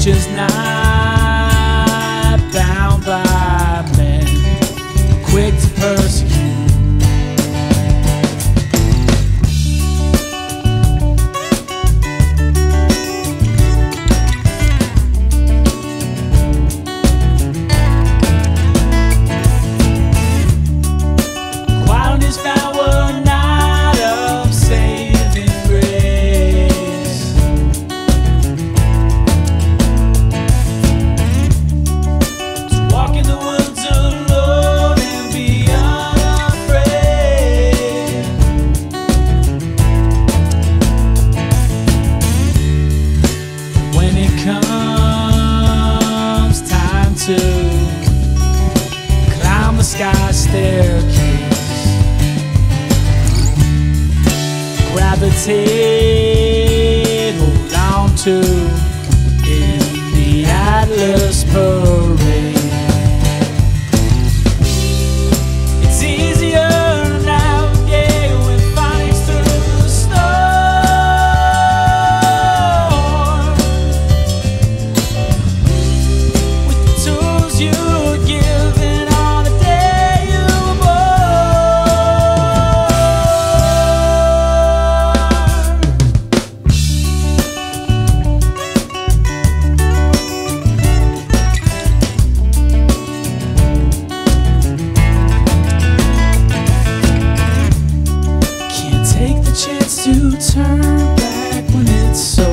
nature's not sky staircase, gravitate, hold on to back when it's so